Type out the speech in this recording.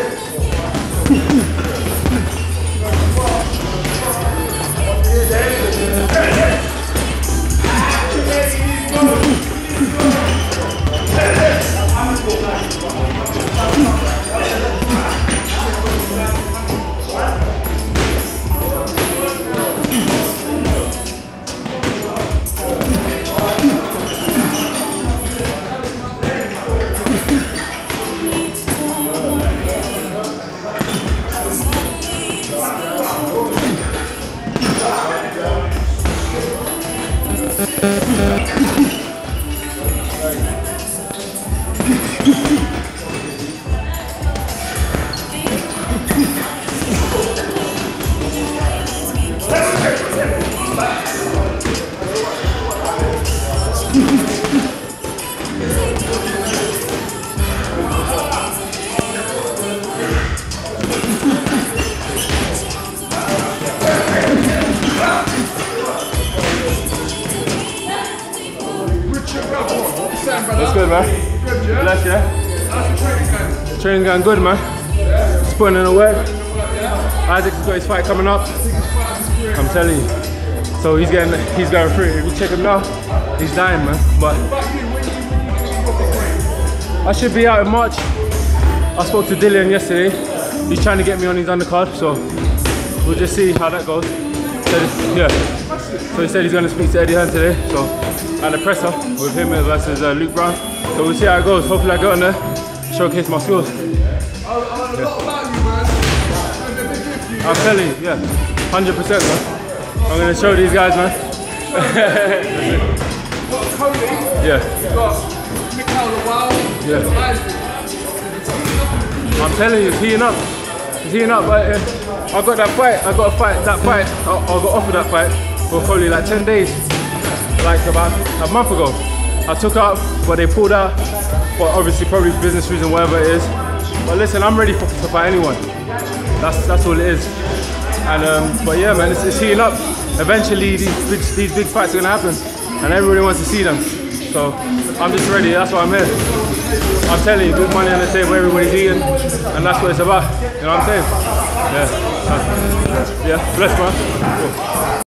Deus. Thank you. That's good, man. Bless you. Training's going good, man. Just putting in the work. Isaac's got his fight coming up. I'm telling you. So he's getting, he's going through. If you check him now, he's dying, man. But I should be out in March. I spoke to Dillian yesterday. He's trying to get me on his undercard, so we'll just see how that goes. So, yeah. So he said he's going to speak to Eddie Hearn today. So at the presser with him versus uh, Luke Browne. So we'll see how it goes. Hopefully I get on there, showcase my skills. I'm telling you, yeah, 100% man. I'm going to show these guys, man. yeah. Yeah. I'm telling you, heating up. He's heating up. But, uh, I got that fight. I got a fight. That fight. I, I got offered that fight for probably like 10 days, like about a month ago. I took out, but they pulled out. But obviously, probably business reason, whatever it is. But listen, I'm ready for, to fight anyone. That's that's all it is. And um, but yeah, man, it's, it's heating up. Eventually, these big, these big fights are gonna happen, and everybody wants to see them. So I'm just ready. That's why I'm here. I'm telling you, good money on the table, everybody's eating, and that's what it's about. You know what I'm saying? Yeah. Yeah. Bless, man. Cool.